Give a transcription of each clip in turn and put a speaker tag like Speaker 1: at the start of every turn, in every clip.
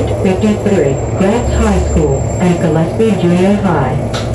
Speaker 1: 53, Grants High School, and Gillespie Junior High.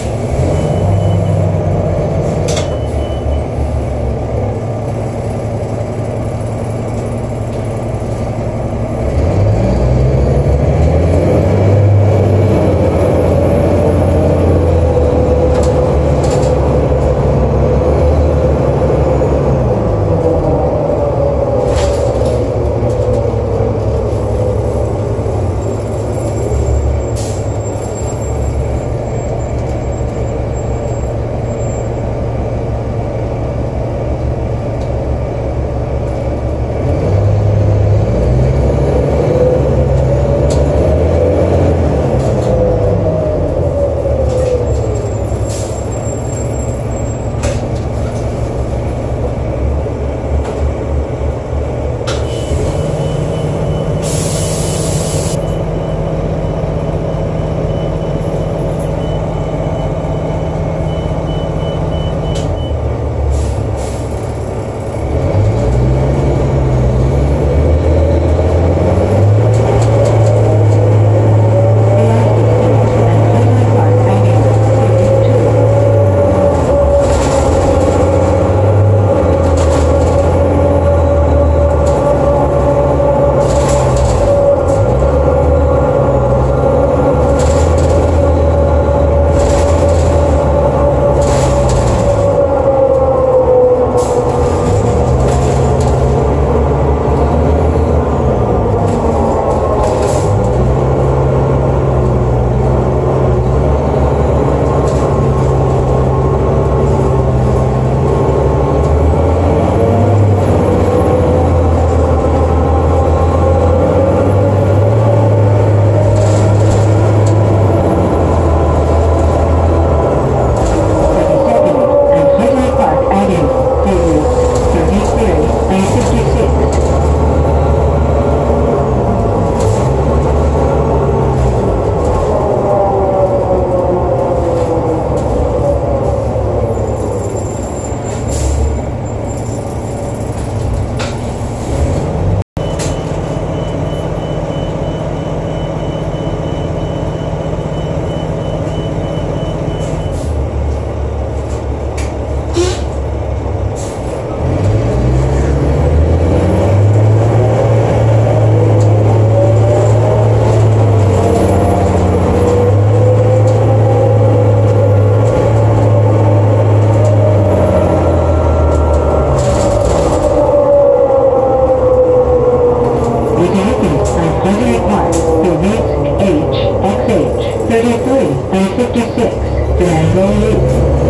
Speaker 1: H, XH, 33, and 56, Durango Loop.